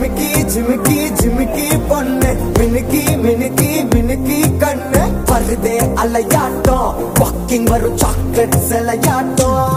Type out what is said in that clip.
ஜிமிக்கி ஜிமிக்கி ஜிமிக்கி பொண்ணு. மினுக்கி மினுக்கி மினுக்கி கண்ணு. வருதே அலையாட்டம். வாக்கிங் வரும் சாக்லேட் செலையாட்டம்